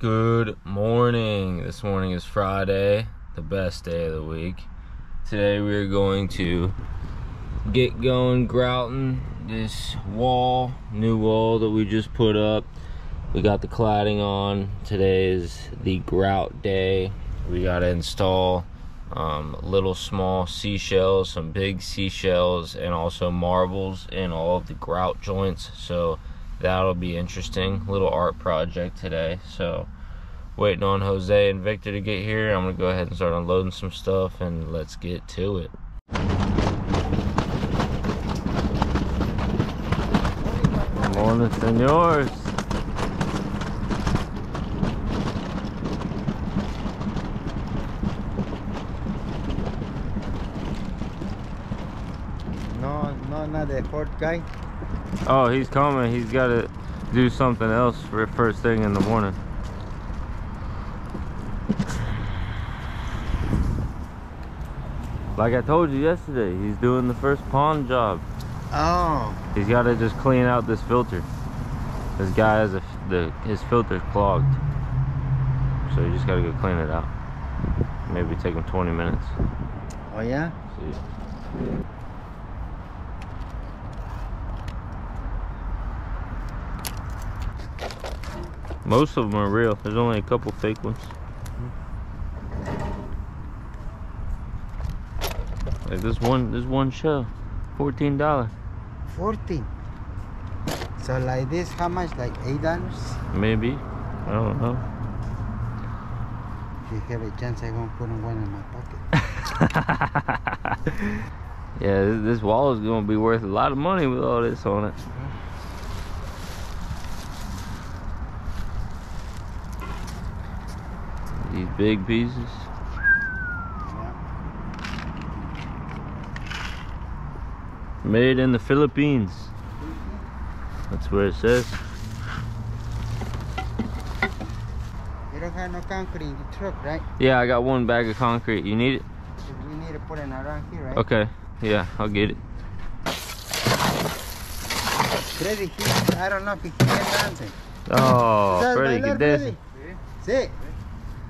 Good morning. This morning is Friday, the best day of the week. Today we are going to get going grouting this wall, new wall that we just put up. We got the cladding on. Today is the grout day. We got to install um, little small seashells, some big seashells, and also marbles in all of the grout joints. So that'll be interesting. Little art project today. So waiting on Jose and Victor to get here. I'm gonna go ahead and start unloading some stuff and let's get to it. Good morning, senors. No, no, not the fourth guy. Oh, he's coming. He's got to do something else for first thing in the morning. Like I told you yesterday, he's doing the first pond job. Oh, He's got to just clean out this filter. This guy has a, the his filter's clogged, so you just got to go clean it out. Maybe take him 20 minutes. oh yeah. See. Most of them are real. There's only a couple fake ones. Like this one, this one shell, fourteen dollar, Fourteen. So like this, how much? Like eight dollars? maybe. I don't know. If you have a chance, I'm gonna put one in my pocket. yeah, this, this wall is gonna be worth a lot of money with all this on it. Uh-huh. These big pieces. Yeah. Made in the Philippines. That's where it says. You don't have no concrete in the truck, right? Yeah, I got one bag of concrete. You need it? We need to put it around here, right? Okay. Yeah, I'll get it. Freddy, I don't know if he can dance. Oh, ¿Sabes Freddy, get this. Sí.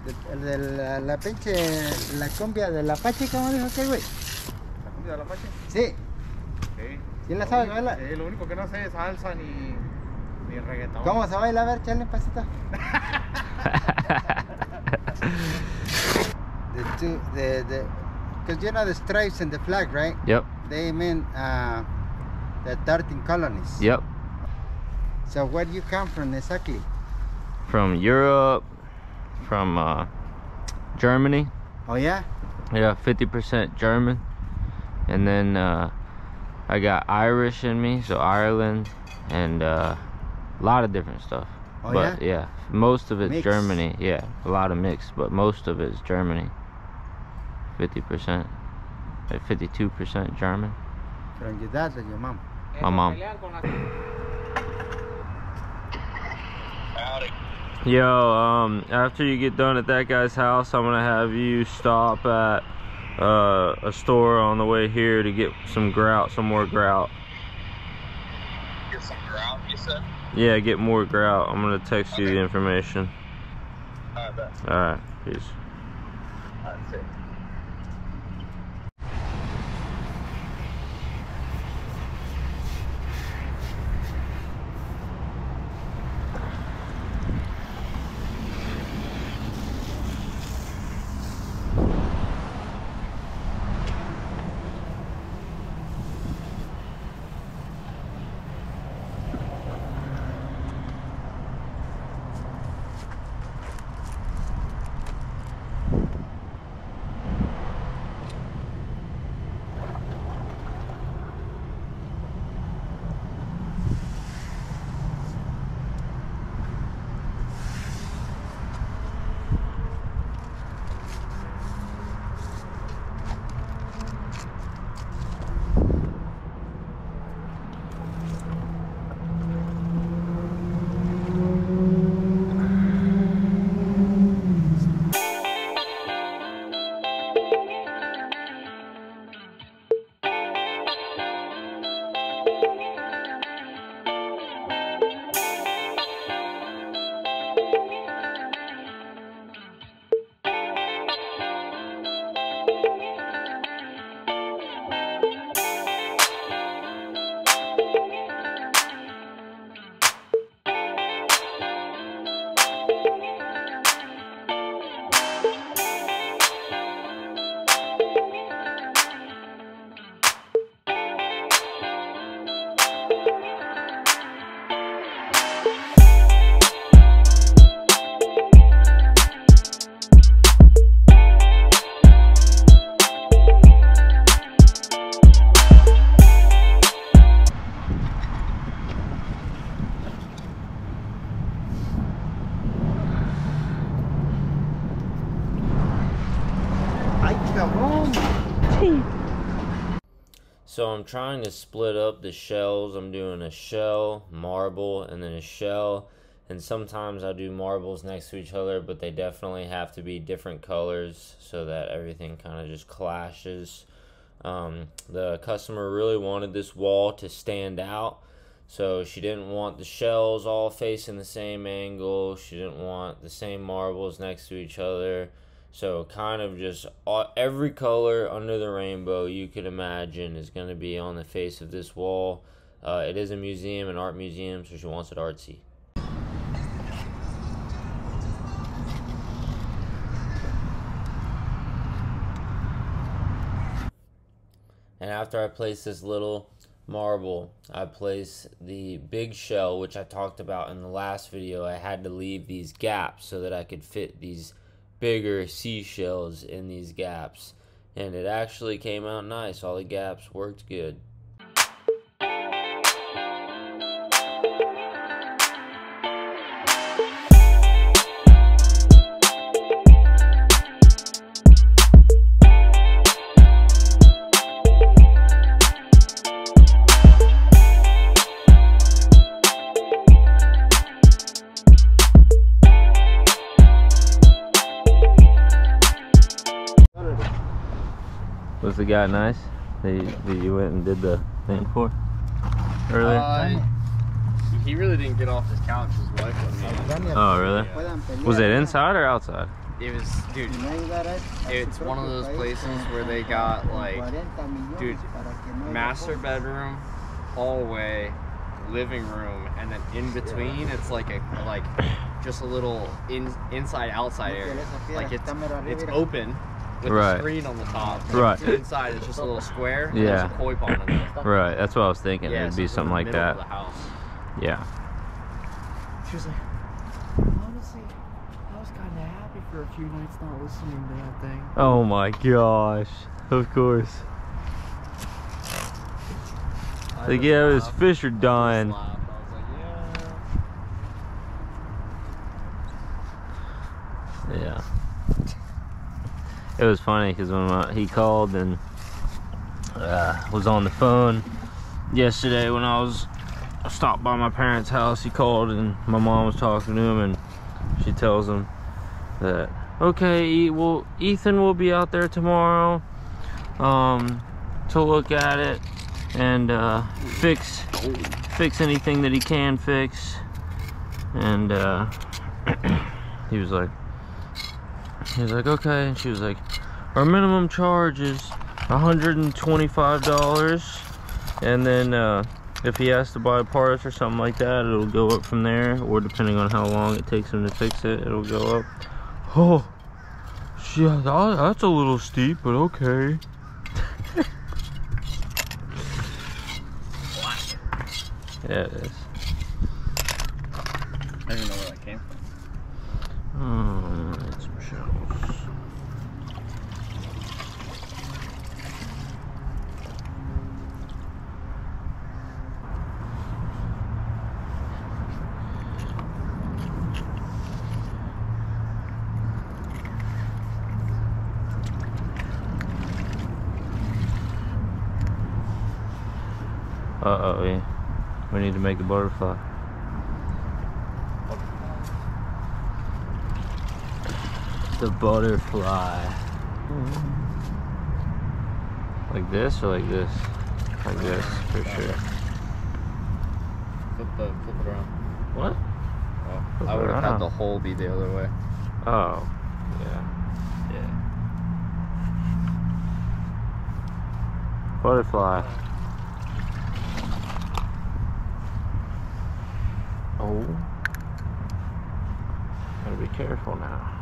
De, de la, la pinche, la cumbia del Apache, ¿cómo dijo aquel güey? ¿La comida de la Apache? Sí. Sí. ¿Quién la sabe bailar? Sí, lo único que no sé es salsa ni, ni reggaetón. ¿Cómo se baila? A ver, echarle un pasito. The two, the, the, because you know the stripes in the flag, right? yep, They mean uh, the 13 colonies. yep. So where do you come from exactly? From Europe, from uh, Germany. Oh yeah? Yeah, 50% German. And then uh, I got Irish in me, so Ireland, and uh, a lot of different stuff. Oh but yeah? most of it's Mix. Germany. Yeah, a lot of mix, but most of it's Germany. 50%, like 52% German. From your dad or your mom? My mom. Yo, um, after you get done at that guy's house, I'm gonna have you stop at uh, a store on the way here to get some grout, some more grout. Get some ground, you said? Yeah, get more grout. I'm gonna text you the information. Alright, bet. All right, So I'm trying to split up the shells. I'm doing a shell, marble, and then a shell. And sometimes I do marbles next to each other, but they definitely have to be different colors so that everything kind of just clashes. Um, the customer really wanted this wall to stand out. So she didn't want the shells all facing the same angle. She didn't want the same marbles next to each other. So kind of just all, every color under the rainbow you could imagine is going to be on the face of this wall. Uh, it is a museum, an art museum, so she wants it artsy. And after I place this little marble, I place the big shell, which I talked about in the last video. I had to leave these gaps so that I could fit these bigger seashells in these gaps. And it actually came out nice. All the gaps worked good. Was the guy nice? That you, that you went and did the thing for earlier? Uh, he really didn't get off his couch. His wife let me. oh, really? Was it inside or outside? It was, dude. It's one of those places where they got like, dude, master bedroom, hallway, living room, and then in between it's like a like just a little in inside outside area. Like it's it's open with Right. a screen on the top. Right. Inside it's just a little square. Yeah. There's a koi pond in there. Right, that's what I was thinking. Yeah, It'd so be something like middle of that. the house. Yeah. She was like, honestly, I was kind of happy for a few nights not listening to that thing. Oh my gosh. Of course. I Like, just yeah, his laughed. fish are dying. laughed. I was like, yeah. It was funny because when he called and uh, was on the phone yesterday when I was stopped by my parents' house, he called and my mom was talking to him and she tells him that okay, well Ethan will be out there tomorrow um, to look at it and uh, fix fix anything that he can fix. And uh, he was like he was like, okay. And she was like, our minimum charge is $125. And then uh, if he has to buy parts or something like that, it'll go up from there. Or depending on how long it takes him to fix it, it'll go up. Oh, yeah, that- that's a little steep, but okay. yeah, it is. I don't even know where that came from. Um, need some shells. Uh oh, yeah. We need to make the butterfly. The butterfly. Like this or like this? Like this, for sure. Flip, the, flip it around. What? Oh, I would have had the hole be the other way. Oh, yeah. Yeah. Butterfly. Oh. Gotta be careful now.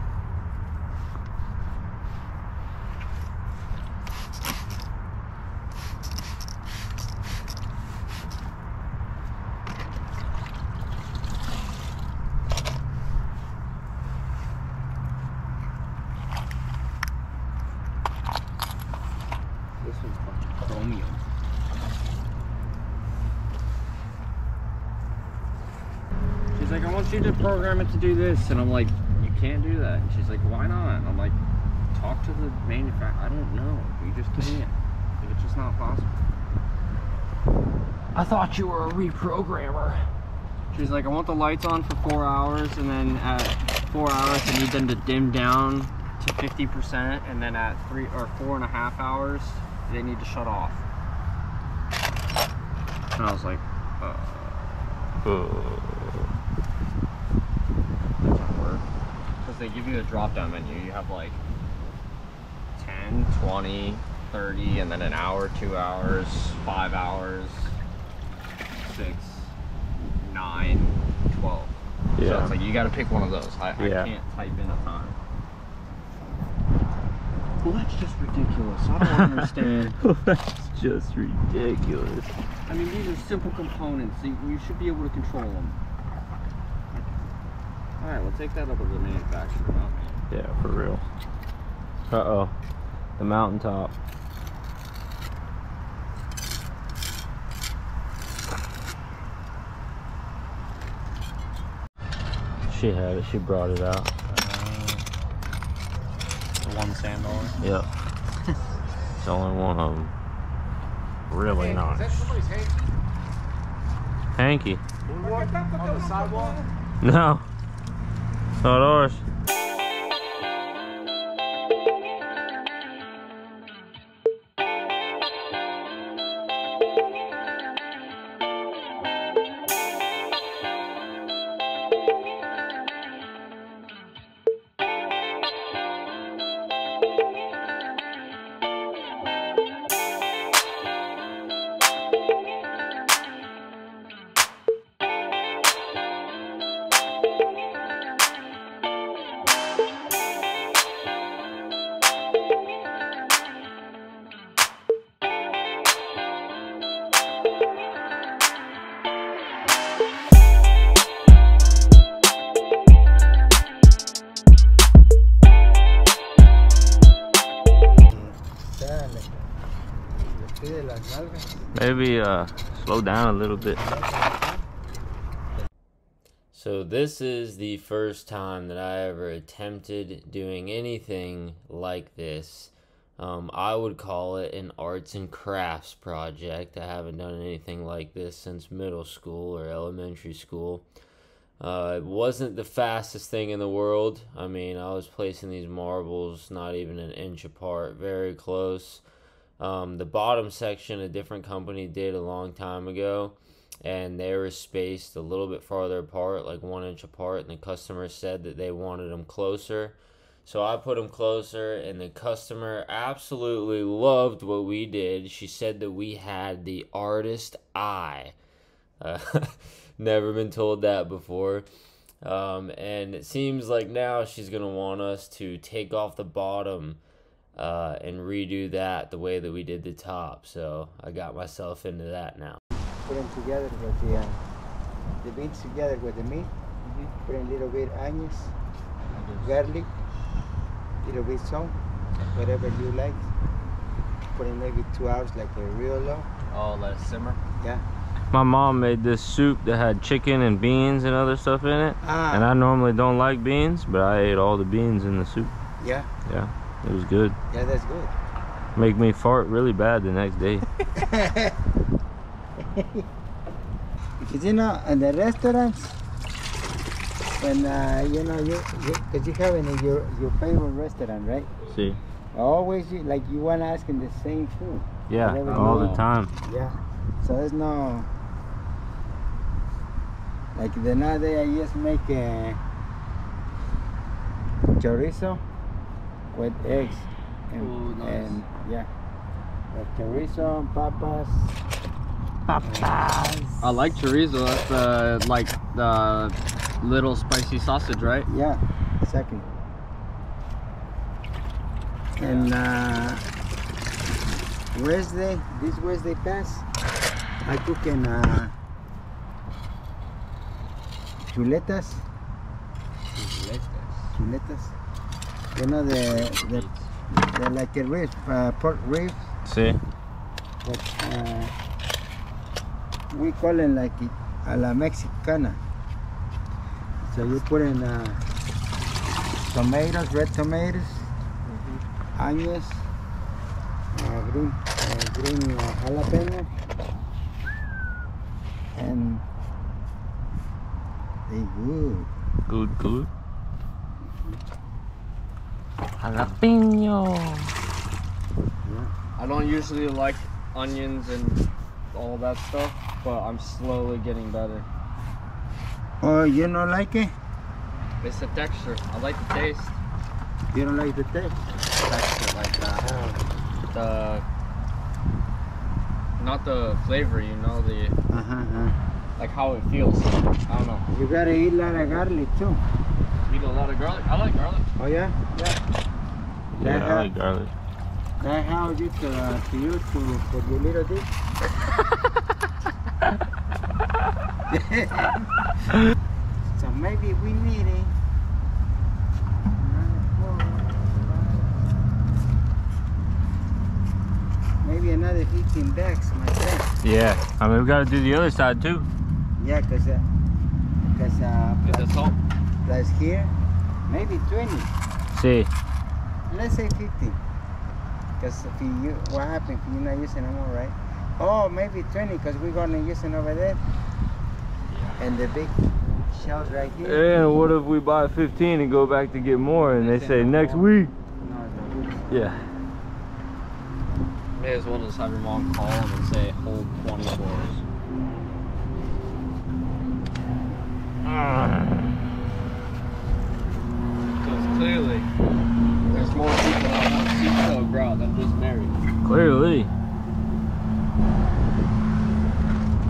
This one's. She's like, I want you to program it to do this. And I'm like, can't do that. And she's like, why not? And I'm like, talk to the manufacturer. I don't know. We just can't. Like, it's just not possible. I thought you were a reprogrammer. She's like, I want the lights on for four hours, and then at four hours, I need them to dim down to 50%, and then at three or four and a half hours, they need to shut off. And I was like, uh, because they give you a drop down menu. You have like 10, 20, 30, and then an hour, two hours, five hours, six, nine, 12. So it's like you got to pick one of those. I, Yeah. I can't type in a time. Well, that's just ridiculous. I don't understand. That's just ridiculous. I mean, these are simple components. You, you should be able to control them. All right, we'll take that up to the manufacturer, not. Yeah, for real. Uh oh. The mountaintop. She had it, she brought it out. The one sand dollar. Yep. it's only one of them. Really nice. Hanky. On the sidewalk? No. It's uh, slow down a little bit. So this is the first time that I ever attempted doing anything like this. Um, I would call it an arts and crafts project. I haven't done anything like this since middle school or elementary school. Uh, it wasn't the fastest thing in the world. I mean, I was placing these marbles not even an inch apart, very close. Um, the bottom section, a different company did a long time ago, and they were spaced a little bit farther apart, like one inch apart. And the customer said that they wanted them closer. So I put them closer, and the customer absolutely loved what we did. She said that we had the artist eye. Uh, never been told that before. Um, and it seems like now she's going to want us to take off the bottom uh, and redo that the way that we did the top. So I got myself into that now. Put them together with the, uh, the beans together with the meat. Put in a little bit onions, garlic, a little bit salt, whatever you like. Put in maybe two hours like a real low. Oh, let it simmer. Yeah. My mom made this soup that had chicken and beans and other stuff in it. Ah, And I normally don't like beans, but I ate all the beans in the soup. Yeah? Yeah, It was good. yeah, that's good. Make me fart really bad the next day. Because you know, in the restaurants, when uh, you know you, because you, have in your your favorite restaurant, right? See? Always you, like you want asking the same food. Yeah, all the time. Yeah. So there's no like the other day I just make a chorizo with eggs and, Ooh, nice. and yeah, with chorizo and papas. I like chorizo. That's the like the little spicy sausage, right? Yeah, exactly. And uh, Wednesday, this Wednesday pass, I cook in uh, chuletas. Chuletas. You know the the, the like a rib, uh, pork rib, See? but uh, we call it like it, a la mexicana. So you put in uh, tomatoes, red tomatoes, onions, uh, green, uh, green uh, jalapeno, and they good. Good, good. Jalapeno. I don't usually like onions and all that stuff, but I'm slowly getting better. Oh, you don't like it? It's the texture. I like the taste. You don't like the taste? Texture, like that. Oh. The not the flavor, you know, the Uh huh. Uh-huh. like how it feels. I don't know. You gotta eat a lot of garlic too. Eat a lot of garlic. I like garlic. Oh yeah? Yeah, I like garlic. That how you to, uh, to you to for your little dick? so maybe we need it. Maybe another 15 bags, my friend. Yeah, I mean, we gotta do the other side too. Yeah, cause, uh, cause uh, Get the salt. plus here, maybe 20. See, Let's say 50. Because if you, what happened if you're not using them all right? Oh, maybe 20 because we're going to use it over there. And the big shells right here. and what if we buy 15 and go back to get more and they say next week? No, the Yeah. May as well just have your mom call them and say hold 20 for us. Because clearly, there's more people that want seashell grout than just Mary. Clearly.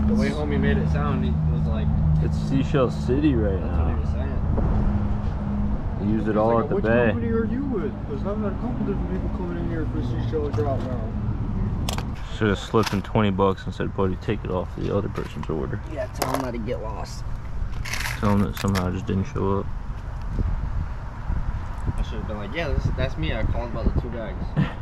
The way homie made it sound, he was like, It's Seashell City right that's what he now. was saying. They use it all at the Which bay. company are you with? Because I've had a couple different people coming in here for seashell drought now. Should have slipped him 20 bucks and said, buddy, take it off the other person's order. Yeah, tell him that he get lost. Tell him that somehow I just didn't show up. I should have been like, yeah, this, that's me. I called about the two bags.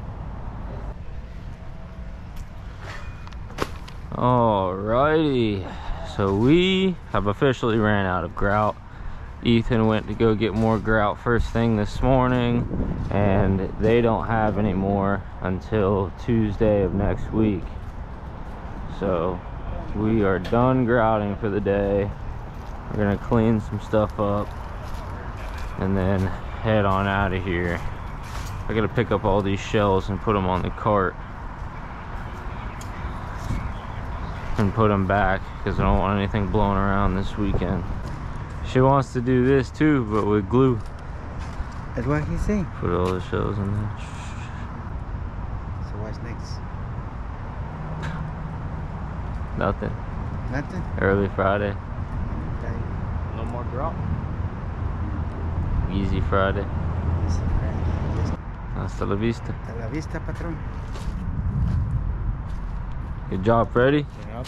Alrighty. So we have officially ran out of grout. Ethan went to go get more grout first thing this morning and they don't have any more until Tuesday of next week. So we are done grouting for the day. We're gonna clean some stuff up and then head on out of here. I gotta pick up all these shells and put them on the cart. And put them back because I don't want anything blowing around this weekend. She wants to do this too, but with glue. That's what he's saying. Put all the shells in there. So what's next? Nothing. Nothing? Early Friday. Okay. No more drop. Easy Friday. Easy, friend. Just Hasta la vista. Hasta la vista, patrón. Good job, Freddie. Yep.